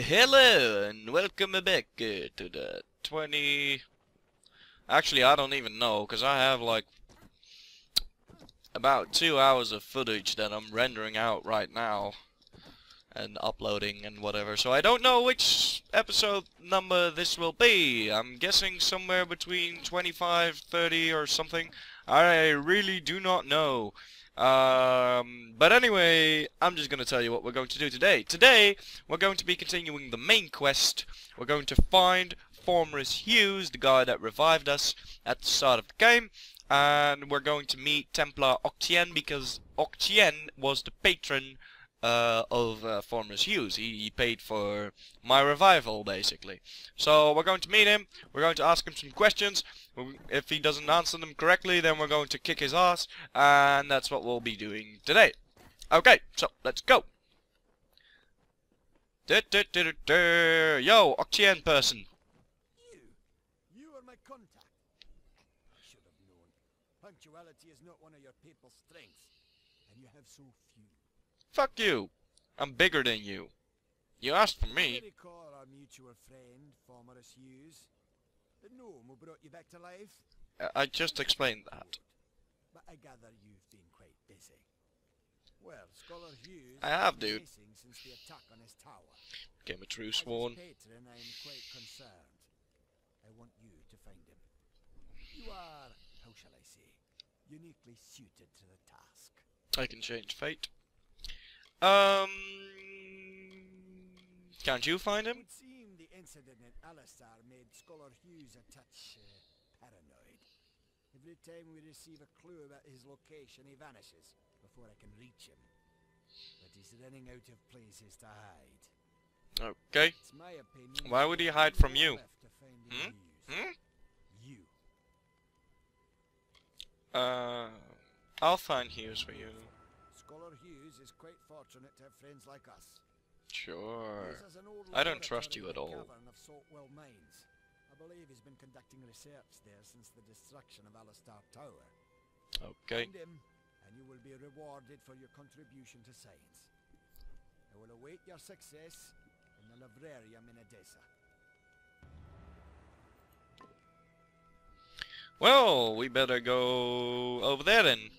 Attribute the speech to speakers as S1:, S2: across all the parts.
S1: Hello and welcome back uh, to the 20... Actually, I don't even know, because I have like about two hours of footage that I'm rendering out right now and uploading and whatever. So I don't know which episode number this will be. I'm guessing somewhere between 25, 30 or something. I really do not know. Um, but anyway, I'm just going to tell you what we're going to do today. Today, we're going to be continuing the main quest. We're going to find Fomorous Hugues, the guy that revived us at the start of the game. And we're going to meet Templar Octienne because Octienne was the patron uh, of uh, Hugues. He, he, paid for my revival, basically. So we're going to meet him, we're going to ask him some questions. If he doesn't answer them correctly, then we're going to kick his ass, and that's what we'll be doing today. Okay, so let's go. Yo, Octienne person.
S2: You, you are my contact. I should have known. Punctuality is not one of your people's strengths, and you have so few.
S1: Fuck you. I'm bigger than you. You asked for me.
S2: I recall our mutual friend, Hugues. The gnome who brought you back to life?
S1: I just explained that.
S2: But I gather you've been quite busy. Well, Scholar Hugues
S1: I have, dude.
S2: since the attack on his tower.
S1: Became a true sworn.
S2: patron, I'm quite concerned. I want you to find him. You are, how shall I say, uniquely suited to the task.
S1: I can change fate. Um, can't you find
S2: It
S1: him?
S2: would seem the incident at Allestar made Scholar Hugues a touch uh, paranoid. Every time we receive a clue about his location, he vanishes before I can reach him. But he's running out of places to hide.
S1: Okay.
S2: Opinion.
S1: Why would he hide from you?
S2: no left to find in
S1: Hmm? Hmm?
S2: You.
S1: Uh, I'll find Hugues for you.
S2: Scholar Hugues is quite fortunate to have friends like us.
S1: Sure.
S2: Hugues has an old
S1: I don't trust you at all.
S2: of Saltwell Mines. I believe he's been conducting research there since the destruction of Allestar Tower.
S1: Okay.
S2: Find him, and you will be rewarded for your contribution to science. I will await your success in the Librarium in Adessa.
S1: Well, we better go over there then.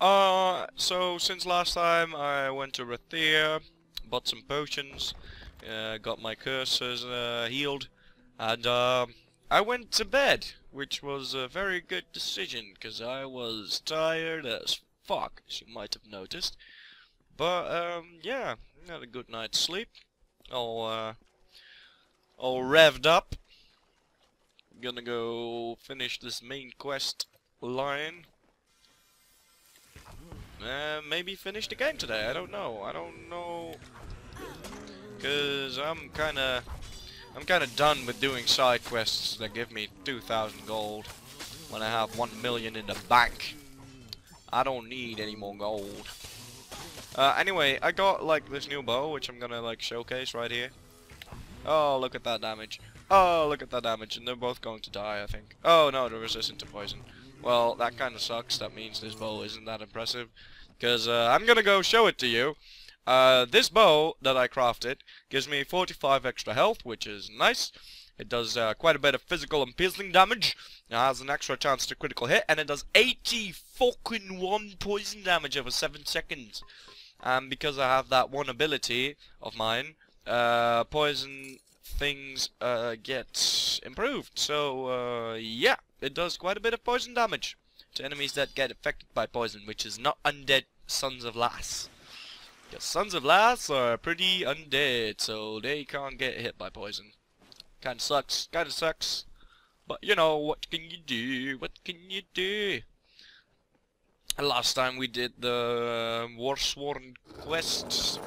S1: Uh, so since last time I went to Rathir, bought some potions, uh, got my curses uh, healed, and um, I went to bed, which was a very good decision, because I was tired as fuck, as you might have noticed. But, um, yeah, had a good night's sleep, all, uh, all revved up, gonna go finish this main quest line. Uh, maybe finish the game today, I don't know, I don't know. Cause I'm kinda, I'm kinda done with doing side quests that give me 2,000 gold when I have 1 million in the bank. I don't need any more gold. Uh, anyway, I got like this new bow, which I'm gonna like showcase right here. Oh, look at that damage. Oh, look at that damage, and they're both going to die, I think. Oh, no, they're resistant to poison. Well, that kind of sucks. That means this bow isn't that impressive. Because uh, I'm going to go show it to you. Uh, this bow that I crafted gives me 45 extra health, which is nice. It does uh, quite a bit of physical and piercing damage. It has an extra chance to critical hit, and it does 80 fucking 1 poison damage over 7 seconds. And because I have that one ability of mine, uh, poison things uh, get improved. So, uh, yeah, it does quite a bit of poison damage to enemies that get affected by poison, which is not undead Sons of Lass. Because Sons of Lass are pretty undead, so they can't get hit by poison. Kinda sucks, kinda sucks. But, you know, what can you do? What can you do? Last time we did the uh, Warsworn quest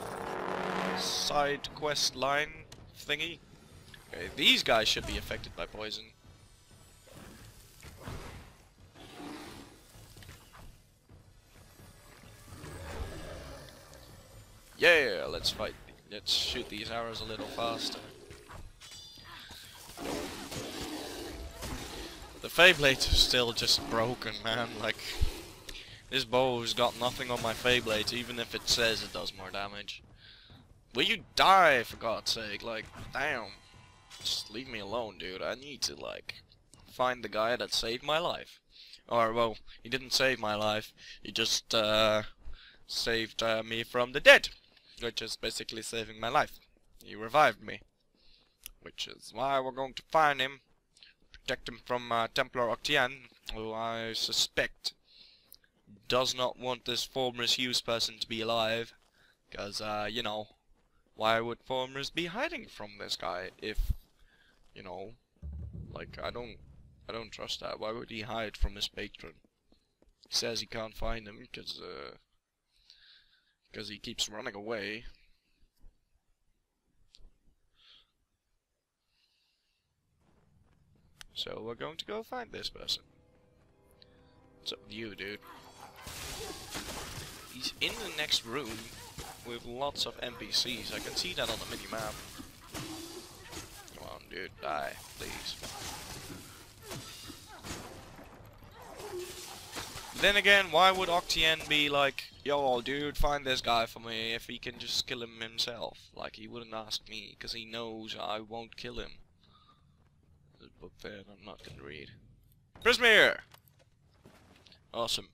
S1: side quest line thingy. Okay, these guys should be affected by poison. Yeah, let's fight. Let's shoot these arrows a little faster. The Faeblade is still just broken, man. Like, this bow's got nothing on my Faeblade, even if it says it does more damage. Will you die, for God's sake? Like, damn. Just leave me alone, dude. I need to, like, find the guy that saved my life. Or, well, he didn't save my life. He just, uh, saved uh, me from the dead. Which is basically saving my life. He revived me. Which is why we're going to find him. Protect him from uh, Templar Octienne, who I suspect does not want this Formless Hugues person to be alive. Because, uh, you know, why would Formless be hiding from this guy if, you know, like, I don't, I don't trust that. Why would he hide from his patron? He says he can't find him because, uh, because he keeps running away. So we're going to go find this person. What's up with you, dude? He's in the next room with lots of NPCs. I can see that on the mini-map. Come on, dude, die, please. Then again, why would Octienne be like, yo, dude, find this guy for me if he can just kill him himself? Like, he wouldn't ask me, because he knows I won't kill him. There's a book there I'm not gonna read. Prismere! Awesome.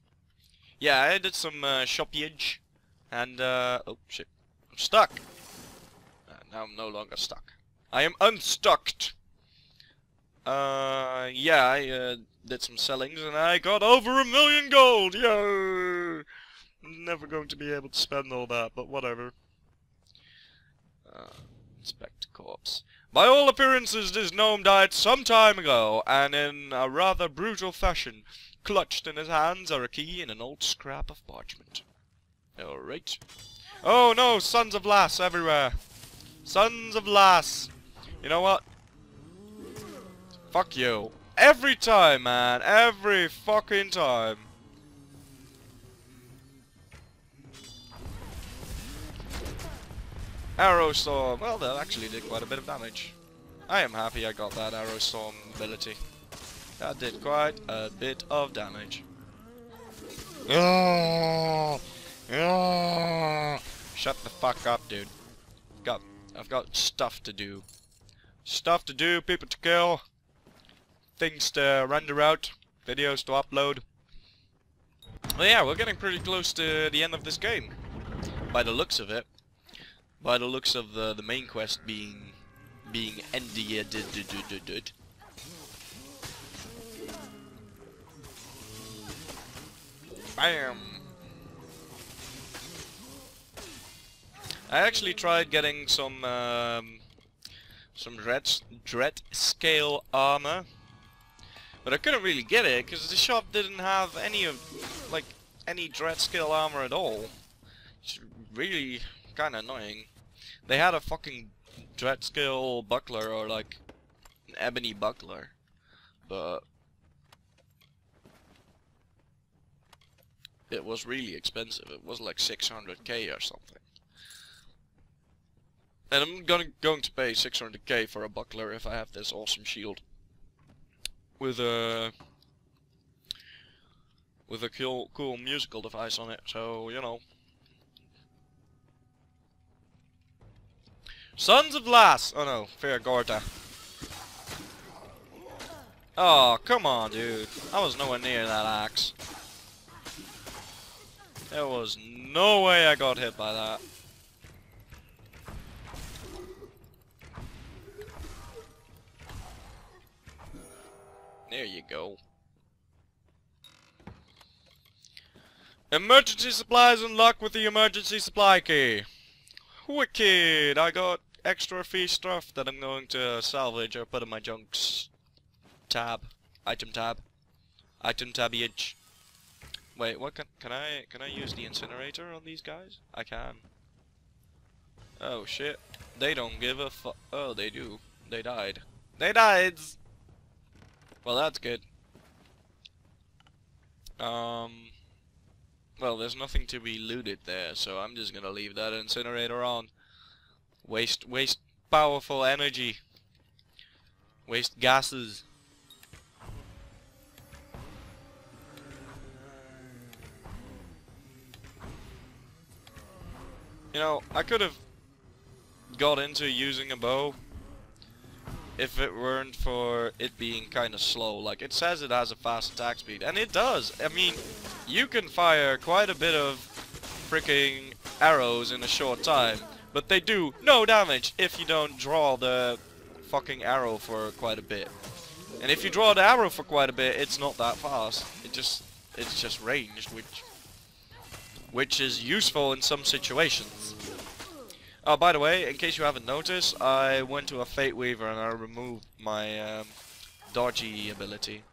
S1: Yeah, I did some uh, shoppage, and, uh, oh shit, I'm stuck! Uh, now I'm no longer stuck. I am unstucked! Uh, yeah, I, uh, did some sellings and I got over a million gold! Yo! Never going to be able to spend all that, but whatever. Uh, inspect corpse. By all appearances, this gnome died some time ago, and in a rather brutal fashion. Clutched in his hands are a key and an old scrap of parchment. Alright. Oh no, sons of lass everywhere. Sons of lass. You know what? Fuck you. Every time, man. Every fucking time. Arrow Storm. Well, that actually did quite a bit of damage. I am happy I got that Arrow Storm ability. That did quite a bit of damage. Oh. Shut the fuck up, dude. Got, I've got stuff to do. Stuff to do, people to kill, things to render out, videos to upload. Well, yeah, we're getting pretty close to the end of this game. By the looks of it. By the looks of the, the main quest being being ended. Bam! I actually tried getting some um, some dread, dread scale armor, but I couldn't really get it because the shop didn't have any of like any dread scale armor at all. It's really kind of annoying. They had a fucking dread scale buckler or like an ebony buckler, but it was really expensive. It was like 600k or something. And I'm gonna going to pay 600k for a buckler if I have this awesome shield with a with a cool cool musical device on it. So you know. Sons of Lass! Oh no, Fear Gorta. Oh, come on, dude. I was nowhere near that axe. There was no way I got hit by that. There you go. Emergency supplies unlocked with the emergency supply key. Wicked! I got extra free stuff that I'm going to salvage or put in my junks tab. Item tab. Item tabbage. Wait, what can can I can I use the incinerator on these guys? I can. Oh shit. They don't give a fu- Oh, they do. They died. They died! Well, that's good. Um, well, there's nothing to be looted there, so I'm just gonna leave that incinerator on. Waste, waste powerful energy. Waste gases. You know, I could have, got into using a bow if it weren't for it being kind of slow. Like, it says it has a fast attack speed, and it does. I mean, you can fire quite a bit of freaking arrows in a short time, but they do no damage if you don't draw the fucking arrow for quite a bit. And if you draw the arrow for quite a bit, it's not that fast. It just, it's just ranged, which, which is useful in some situations. Oh, by the way, in case you haven't noticed, I went to a Fate Weaver and I removed my um, dodgy ability.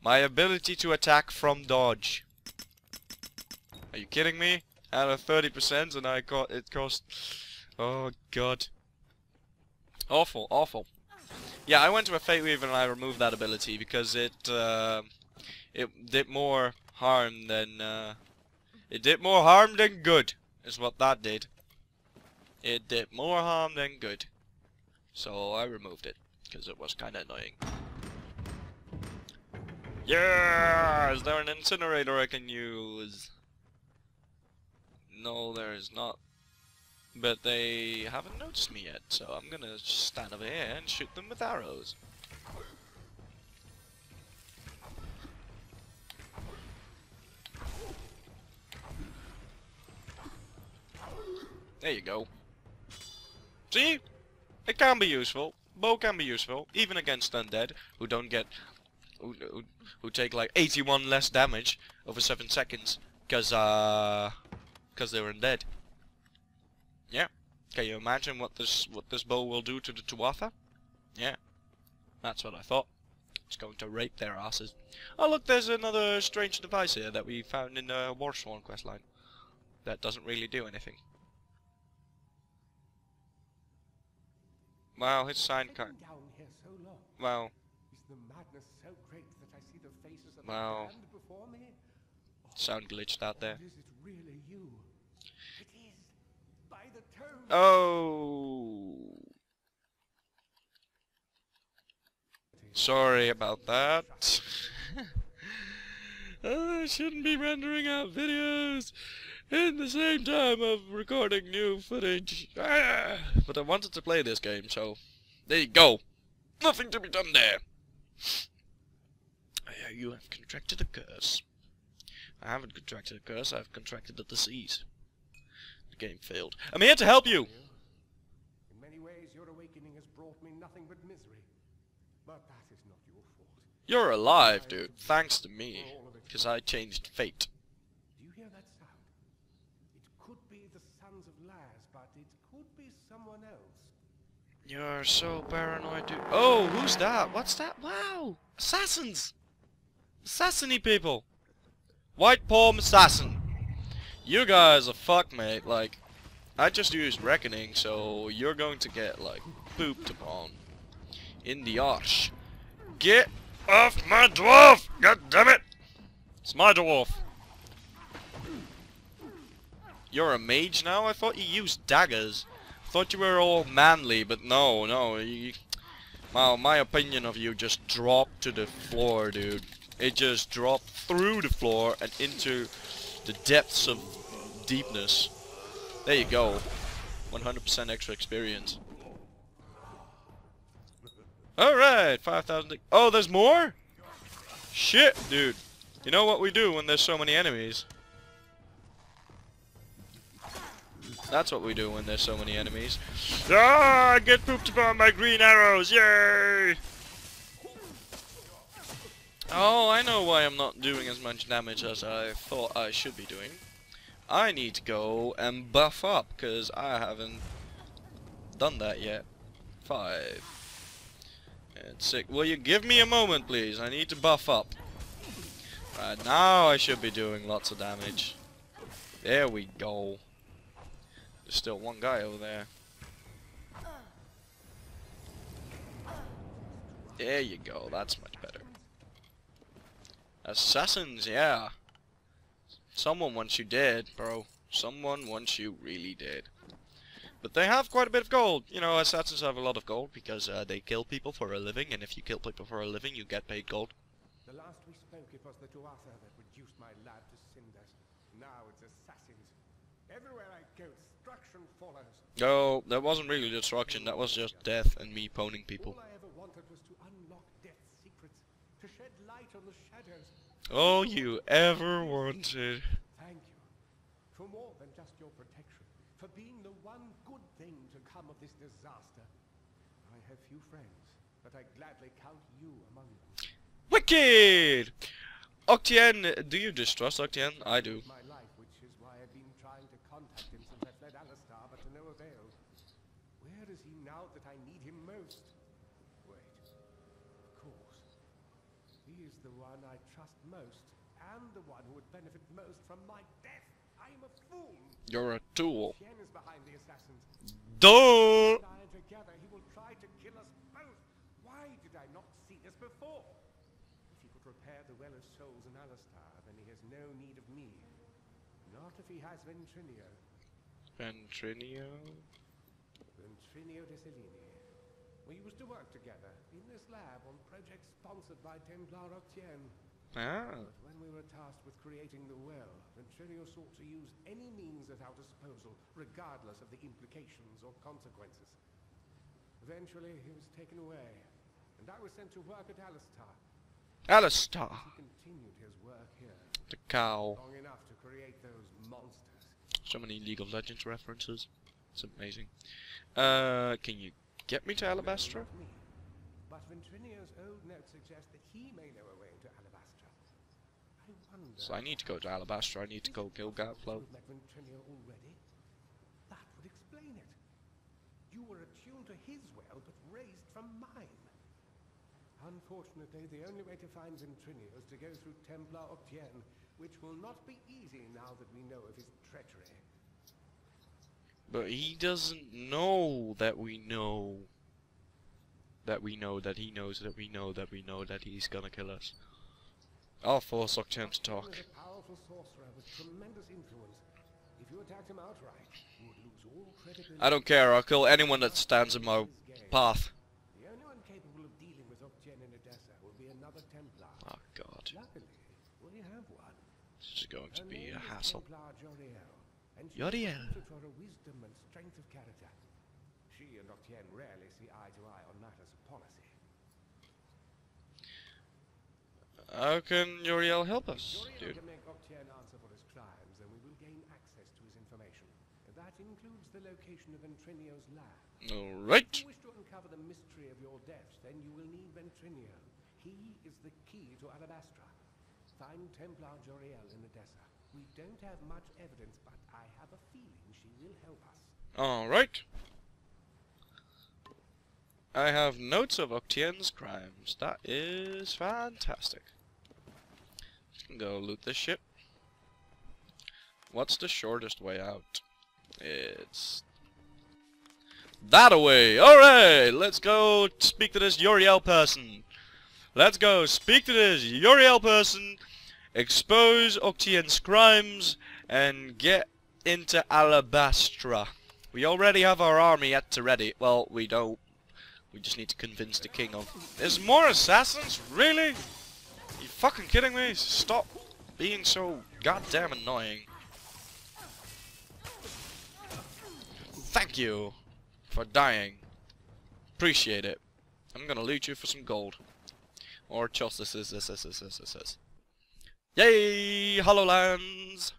S1: My ability to attack from dodge. Are you kidding me? Out of 30% and I got it cost... Oh god. Awful, awful. Yeah, I went to a Fate Weaver and I removed that ability because it, uh, it did more harm than, uh, it did more harm than good, is what that did. It did more harm than good. So I removed it, because it was kinda annoying. Yeah! Is there an incinerator I can use? No, there is not. But they haven't noticed me yet, so I'm gonna stand over here and shoot them with arrows. There you go. See? It can be useful. Bow can be useful, even against undead, who don't get... Who, who, who take like 81 less damage over 7 seconds, cause, uh... Cause they're undead. Yeah. Can you imagine what this what this bow will do to the Tuatha? Yeah. That's what I thought. It's going to rape their asses. Oh look, there's another strange device here that we found in the Warsworn questline. That doesn't really do anything. Wow, his sign card.
S3: so.
S1: Wow.
S3: Is the madness so great that I see the faces of
S1: Wow.
S3: the before me?
S1: Oh, Sound glitched out there.
S3: It really you? It is. By the toad.
S1: Oh. Sorry about that. I shouldn't be rendering out videos in the same time of recording new footage. Ah, but I wanted to play this game, so there you go. Nothing to be done there. You have contracted a curse. I haven't contracted a curse, I've contracted a disease. The game failed. I'm here to help you!
S3: In many ways, your awakening has brought me nothing but misery. But that is not your fault.
S1: You're alive, dude. Thanks to me. Because I changed fate.
S3: Do you hear that sound? It could be the sons of Laz, but it could be someone else.
S1: You're so paranoid, dude. Oh, who's that? What's that? Wow! Assassins! Assassiny people! White palm assassin! You guys are fucked, mate. Like, I just used Reckoning, so you're going to get, like, pooped upon. In the arse. Get off my dwarf! God damn it! It's my dwarf. You're a mage now? I thought you used daggers. Thought you were all manly, but no, no. You, my opinion of you just dropped to the floor, dude. It just dropped through the floor and into the depths of deepness. There you go. 100% extra experience. Alright, 5,000. Oh, there's more? Shit, dude. You know what we do when there's so many enemies? That's what we do when there's so many enemies. Ah, I get pooped upon by green arrows, yay! Oh, I know why I'm not doing as much damage as I thought I should be doing. I need to go and buff up, because I haven't done that yet. Five. And six. Will you give me a moment, please? I need to buff up. Right, now I should be doing lots of damage. There we go. There's still one guy over there. There you go, that's much better. Assassins, yeah. Someone wants you dead, bro. Someone wants you really dead. But they have quite a bit of gold. You know, assassins have a lot of gold because uh, they kill people for a living, and if you kill people for a living, you get paid gold.
S3: The last we spoke, it was the Tuatha that reduced my lab to cinders. Now it's assassins. Everywhere I go, destruction follows.
S1: No, that wasn't really destruction, that was just death and me poning people.
S3: All I ever wanted was to unlock death's secrets, to shed light on the shadows.
S1: All you ever wanted.
S3: Thank you. For more than just your protection. For being the one good thing to come of this disaster. I have few friends, but I gladly count you among them.
S1: Wicked! Octienne, do you distrust Octienne? I do.
S3: My life, which is why I've been trying to contact him since I fled Allestar, but to no avail. Where is he now that I need him most? Wait. Of course. He is the one I trust most, and the one who would benefit most from my death. I'm a fool.
S1: You're a tool.
S3: Tien is behind the assassins.
S1: Duh!
S3: Together, he will try to kill us both. Why did I not see this before? He the Well of Souls in Allestar, then he has no need of me. Not if he has Ventrinio.
S1: Ventrinio?
S3: Ventrinio de Cellini. We used to work together in this lab on projects sponsored by Templar Octienne.
S1: Ah.
S3: But when we were tasked with creating the well, Ventrinio sought to use any means at our disposal, regardless of the implications or consequences. Eventually, he was taken away, and I was sent to work at Alistar. Allestar. Continued his work here,
S1: The cow.
S3: long enough to create those monsters.
S1: So many League of Legends references. It's amazing. Uh, can you get me to Alabastra?
S3: But Ventrinio's old notes suggest that he may know a way into Alabastra. I wonder...
S1: So I need to go to Alabastra. I need to go kill Gadflow.
S3: You've met Ventrinio already? That would explain it. You were attuned to his well, but raised from mine. Unfortunately, the only way to find Ventrinio is to go through Templar Octienne, which will not be easy now that we know of his treachery.
S1: But he doesn't know that we know. That we know that he knows that we know that we know that he's gonna kill us. I'll force Octienne to talk.
S3: a powerful sorcerer with tremendous influence. If you attacked him outright, you would lose all credibility.
S1: I don't care, I'll kill anyone that stands in my path.
S3: The only one capable of in Adessa will be another Templar.
S1: Oh god.
S3: Luckily, we have one.
S1: This is going to be a hassle.
S3: Joriel, and she
S1: Joriel.
S3: for her wisdom and strength of character. She and Octienne rarely see eye to eye on matters of policy.
S1: How can Uriel help us, dude?
S3: can make Octienne answer for his crimes, and we will gain access to his information. That includes the location of Ventrinio's lab.
S1: Alright.
S3: If you wish to uncover the mystery of your deaths, then you will need Ventrinio. He is the key to Alabastra. Find Templar Joriel in Adessa. We don't have much evidence, but I have a feeling she will help us.
S1: Alright. I have notes of Octienne's crimes. That is fantastic. Go loot this ship. What's the shortest way out? It's that away. Alright, let's go speak to this Uriel person. Let's go speak to this Uriel person, expose Octienne's crimes, and get into Alabastra. We already have our army at to ready. Well, we don't. We just need to convince the king of. There's more assassins? Really? You fucking kidding me? Stop being so goddamn annoying. Thank you for dying. Appreciate it. I'm gonna loot you for some gold. Or just this is this is this is this is. Yay! Hollowland!